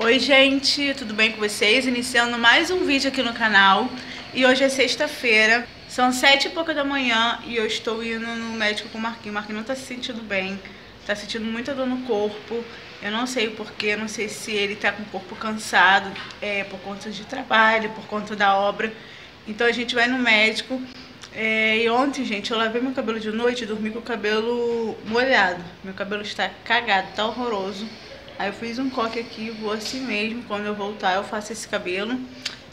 Oi gente, tudo bem com vocês? Iniciando mais um vídeo aqui no canal E hoje é sexta-feira, são sete e pouca da manhã E eu estou indo no médico com o Marquinhos O Marquinhos não tá se sentindo bem, tá sentindo muita dor no corpo Eu não sei o porquê, não sei se ele tá com o corpo cansado é, Por conta de trabalho, por conta da obra Então a gente vai no médico é, e ontem, gente, eu lavei meu cabelo de noite e dormi com o cabelo molhado. Meu cabelo está cagado, tá horroroso. Aí eu fiz um coque aqui, vou assim mesmo. Quando eu voltar, eu faço esse cabelo.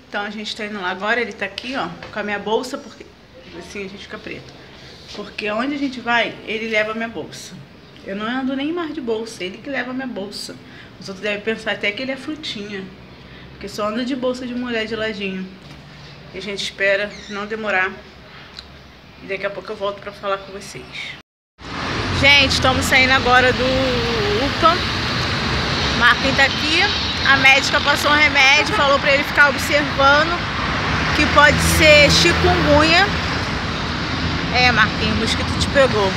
Então a gente tá indo lá agora, ele tá aqui, ó, com a minha bolsa, porque assim a gente fica preto. Porque onde a gente vai, ele leva a minha bolsa. Eu não ando nem mais de bolsa, ele que leva a minha bolsa. Os outros devem pensar até que ele é frutinha. Porque só anda de bolsa de mulher de ladinho. E a gente espera não demorar. E daqui a pouco eu volto pra falar com vocês. Gente, estamos saindo agora do UPA Marquinhos tá aqui, a médica passou um remédio, falou para ele ficar observando que pode ser chikungunya. É, Marquinhos, o mosquito te pegou.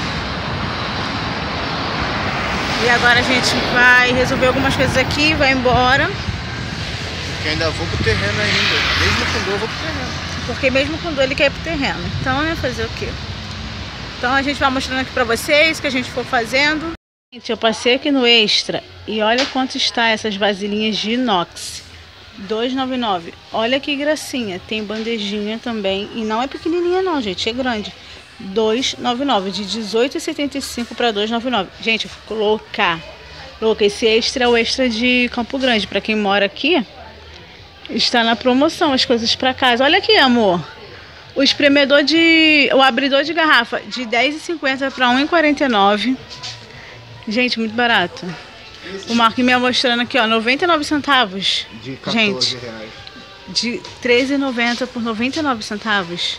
E agora a gente vai resolver algumas coisas aqui, vai embora. Porque ainda vou pro terreno ainda. Mesmo com dor, eu vou pro terreno. Porque mesmo com dor ele quer ir pro terreno. Então, né, fazer o quê? Então a gente vai mostrando aqui pra vocês o que a gente for fazendo. Gente, eu passei aqui no Extra e olha quanto está essas vasilhinhas de inox. 2,99. Olha que gracinha. Tem bandejinha também. E não é pequenininha não, gente. É grande. 2,99. De 18,75 para 2,99. Gente, eu fico louca. Louca. Esse Extra é o Extra de Campo Grande. Para quem mora aqui, está na promoção as coisas para casa. Olha aqui, amor. O espremedor de... O abridor de garrafa de 10,50 para 1,49. Gente, muito barato. O Marco me mostrando aqui, ó, 99 centavos. De 14 Gente, reais. De 13,90 por 99 centavos.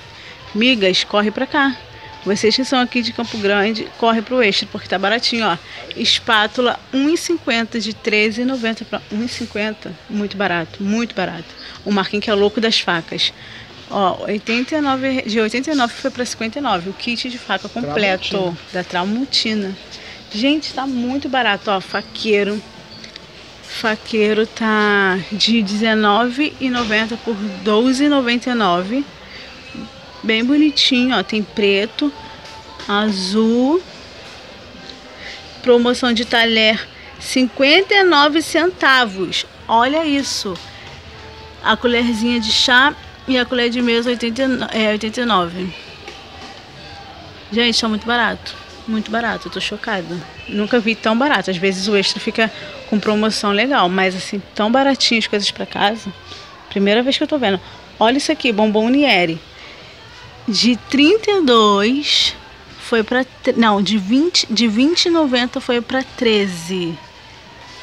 Migas, corre pra cá. Vocês que são aqui de Campo Grande, corre pro extra, porque tá baratinho, ó. Espátula 1,50 de 13,90 para 1,50. Muito barato, muito barato. O Marquinhos que é louco das facas. Ó, 89, de 89 foi para 59. O kit de faca completo Tramontina. da Tramontina. Gente, tá muito barato, ó, faqueiro. Faqueiro tá de R$19,90 por R$12,99. Bem bonitinho, ó, tem preto, azul. Promoção de talher 59 centavos. Olha isso. A colherzinha de chá e a colher de mesa 89, é, 89. Gente, tá muito barato muito barato, eu tô chocada. Nunca vi tão barato. Às vezes o extra fica com promoção legal, mas assim, tão baratinho as coisas para casa. Primeira vez que eu tô vendo. Olha isso aqui, bombom Nieri. De 32 foi para não, de 20, de 20,90 foi para 13.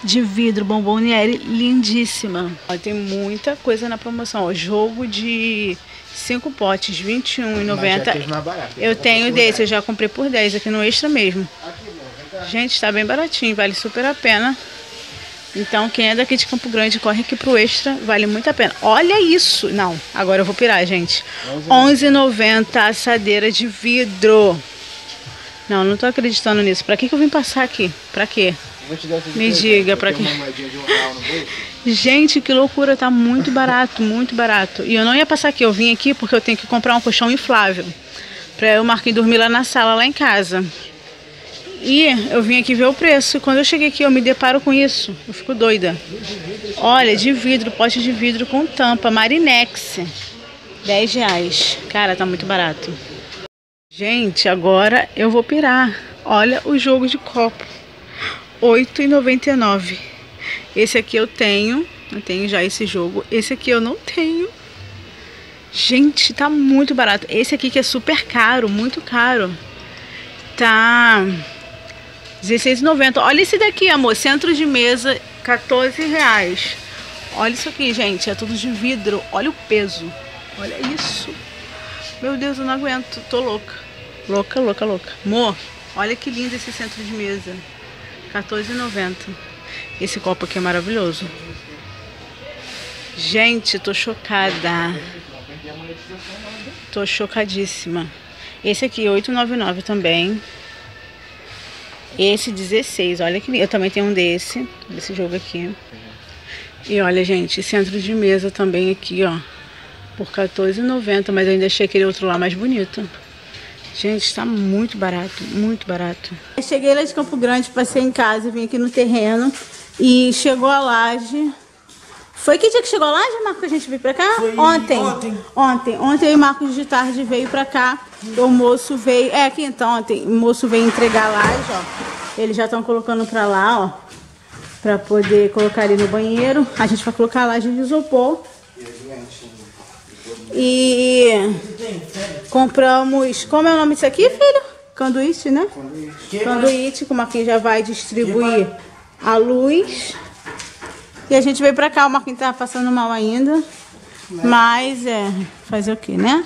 De vidro, bombom Nieri, lindíssima. Ó, tem muita coisa na promoção. Ó, jogo de 5 potes, R$21,90. Eu tenho desse, eu já comprei por 10 aqui no Extra mesmo. Gente, está bem baratinho, vale super a pena. Então, quem é daqui de Campo Grande, corre aqui pro Extra, vale muito a pena. Olha isso! Não, agora eu vou pirar, gente. R$11,90 assadeira de vidro. Não, não tô acreditando nisso. Pra que, que eu vim passar aqui? Pra quê? Me diga, pra quê? Gente, que loucura, tá muito barato, muito barato. E eu não ia passar aqui, eu vim aqui porque eu tenho que comprar um colchão inflável. Pra eu marcar dormir lá na sala, lá em casa. E eu vim aqui ver o preço. E quando eu cheguei aqui, eu me deparo com isso. Eu fico doida. Olha, de vidro, pote de vidro com tampa, Marinex. 10 reais. Cara, tá muito barato. Gente, agora eu vou pirar. Olha o jogo de copo. R$ 8,99. Esse aqui eu tenho, eu tenho já esse jogo. Esse aqui eu não tenho. Gente, tá muito barato. Esse aqui que é super caro, muito caro. Tá R$16,90. Olha esse daqui, amor. Centro de mesa, R$14,00. Olha isso aqui, gente. É tudo de vidro. Olha o peso. Olha isso. Meu Deus, eu não aguento. Tô louca. Louca, louca, louca. Amor, olha que lindo esse centro de mesa. R$14,90. Esse copo aqui é maravilhoso. Gente, tô chocada. Tô chocadíssima. Esse aqui, 8,99 também. Esse 16, olha que eu também tenho um desse, desse jogo aqui. E olha, gente, centro de mesa também aqui, ó. Por R$14,90, mas ainda achei aquele outro lá mais bonito. Gente, está muito barato, muito barato. Eu cheguei lá de Campo Grande, passei em casa, vim aqui no terreno e chegou a laje. Foi que dia que chegou a laje, Marcos, que a gente veio pra cá? Foi ontem. ontem. Ontem. Ontem e Marcos de tarde veio pra cá. O moço veio. É, aqui então, ontem. O moço veio entregar a laje, ó. Eles já estão colocando pra lá, ó. Pra poder colocar ali no banheiro. A gente vai colocar a laje de isopor. E compramos. Como é o nome disso aqui, filho? Canduíte, né? Canduíte, como aqui já vai distribuir a luz. E a gente veio pra cá, o Marquinhos tava passando mal ainda. Mas é, fazer o que, né?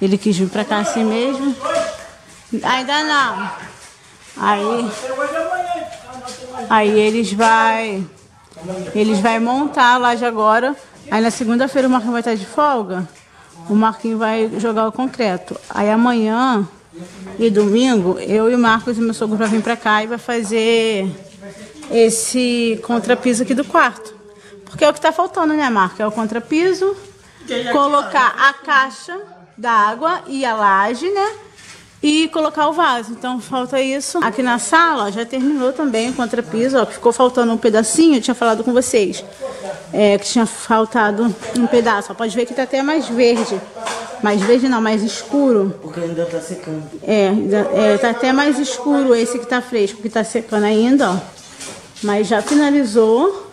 Ele quis vir pra cá assim mesmo. Ainda não. Aí. Aí eles vai. Eles vai montar a laje agora. Aí na segunda-feira o Marquinhos vai estar de folga. O Marquinhos vai jogar o concreto. Aí amanhã e domingo, eu e o Marcos e meu sogro vai vir pra cá e vai fazer esse contrapiso aqui do quarto. Porque é o que tá faltando, né, Marco? É o contrapiso, colocar a caixa da água e a laje, né? E colocar o vaso. Então falta isso. Aqui na sala, ó, já terminou também o contrapiso, ó. Ficou faltando um pedacinho, eu tinha falado com vocês. É, que tinha faltado um pedaço. Ó, pode ver que tá até mais verde. Mais verde não, mais escuro. Porque ainda tá secando. É, é, tá até mais escuro esse que tá fresco, que tá secando ainda, ó. Mas já finalizou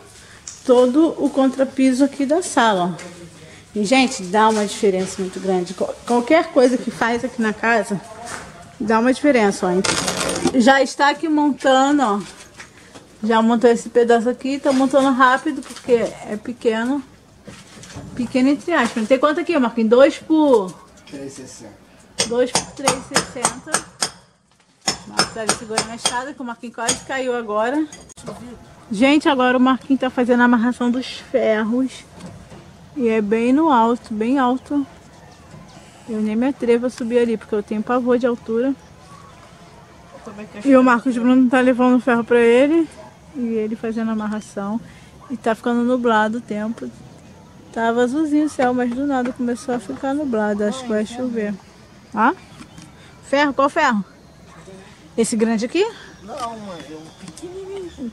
todo o contrapiso aqui da sala, ó. E, gente, dá uma diferença muito grande. Qual- Qualquer coisa que faz aqui na casa, dá uma diferença, ó. Já está aqui montando, ó. Já montou esse pedaço aqui, tá montando rápido, porque é pequeno. Pequeno entre aspas. Tem quanto aqui, Marquinhos? Dois por... 360. 2 por 3,60. Marcos ali segurando a escada, que o Marquinhos quase caiu agora. Gente, agora o Marquinhos tá fazendo a amarração dos ferros. E é bem no alto, bem alto. Eu nem me atrevo a subir ali, porque eu tenho pavor de altura. E o Marcos Bruno tá levando o ferro pra ele. E ele fazendo a amarração. E tá ficando nublado o tempo. Tava azulzinho o céu, mas do nada começou a ficar nublado. Acho que vai chover. Ó. Ferro, qual ferro? Esse grande aqui? Não, mãe, é um pequenininho.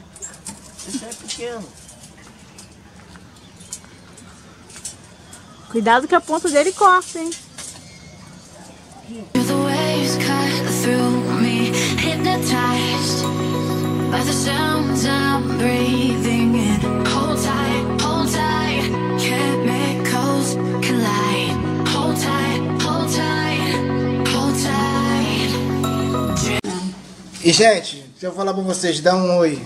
Esse é pequeno. Cuidado que a ponta dele corta, hein? The waves cut through me, hypnotized by the sounds I'm breathing in. Hold tight, hold tight, chemicals collide. Hold tight, hold tight, hold tight. E, gente, deixa eu falar pra vocês, dá um oi.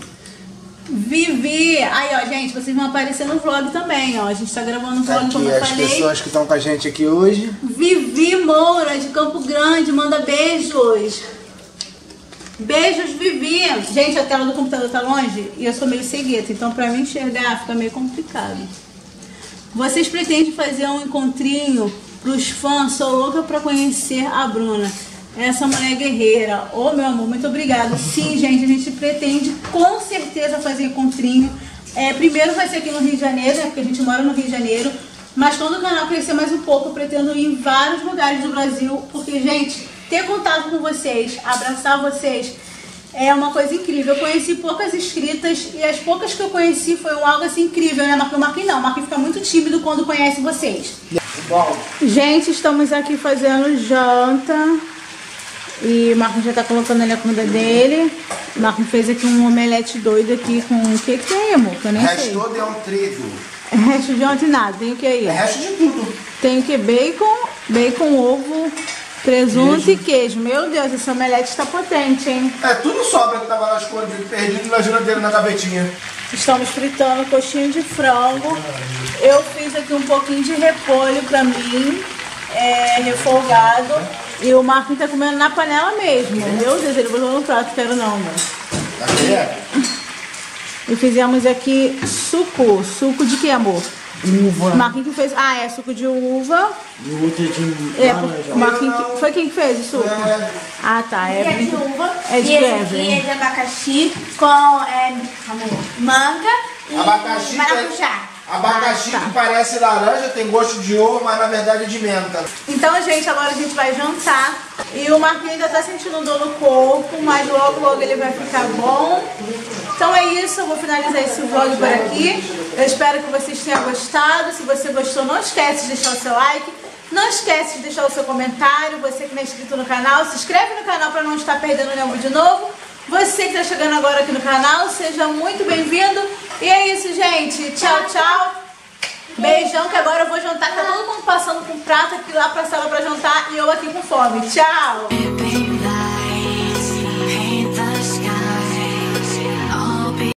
Vivi! Aí, ó, gente, vocês vão aparecer no vlog também, ó. A gente tá gravando um Tá vlog, como aqui eu as falei. pessoas que estão com a gente aqui hoje. Vivi Moura, de Campo Grande, manda beijos. Beijos, Vivi. Gente, a tela do computador tá longe e eu sou meio cegueta, então pra mim enxergar fica meio complicado. Vocês pretendem fazer um encontrinho pros fãs? Sou louca pra conhecer a Bruna. Essa mulher guerreira. Ô, meu amor, muito obrigada. Sim, gente, a gente pretende com certeza fazer encontrinho. É, primeiro vai ser aqui no Rio de Janeiro, né? Porque a gente mora no Rio de Janeiro. Mas quando o canal crescer mais um pouco, eu pretendo ir em vários lugares do Brasil. Porque, gente, ter contato com vocês, abraçar vocês, é uma coisa incrível. Eu conheci poucas inscritas e as poucas que eu conheci foi um algo assim incrível, né, Marquinhos? Marquinhos não, Marquinhos fica muito tímido quando conhece vocês. Bom, Gente, estamos aqui fazendo janta. E o Marcos já tá colocando ali a comida dele. O Marcos fez aqui um omelete doido aqui com o que que tem, amor? Que eu nem sei. restou de um trigo. Resto de ontem nada. Tem o que aí? É resto de tudo. Tem o que? Bacon, bacon, ovo, presunto e queijo. Meu Deus, esse omelete está potente, hein? É, tudo sobra que tava lá escondido, perdido na geladeira, na gavetinha. Estamos fritando coxinha de frango. Eu fiz aqui um pouquinho de repolho pra mim, é, refogado. E o Marquinhos tá comendo na panela mesmo. Meu Deus, ele botou no prato, quero não. Aqui é? E fizemos aqui suco. Suco de que, amor? Uva. O Marquinhos que fez. Ah, é suco de uva. E outra de É, laranja. Marquinhos que- foi quem que fez o suco? Ah, tá. É, é de uva. É de e esse Kevin. aqui é de abacaxi com é, amor, manga e Abacaxi, maracujá. Abacaxi Ah, tá. que parece laranja, tem gosto de ovo, mas na verdade é de menta. Então, gente, agora a gente vai jantar. E o Marquinhos ainda tá sentindo dor no corpo, mas logo, logo ele vai ficar bom. Então é isso, eu vou finalizar esse vlog por aqui. Eu espero que vocês tenham gostado. Se você gostou, não esquece de deixar o seu like. Não esquece de deixar o seu comentário. Você que não é inscrito no canal, se inscreve no canal para não estar perdendo nenhum vídeo novo. Você que está chegando agora aqui no canal, seja muito bem-vindo. E é isso, gente. Tchau, tchau. Beijão, que agora eu vou jantar. Tá todo mundo passando com prato aqui lá pra sala pra jantar e eu aqui com fome. Tchau!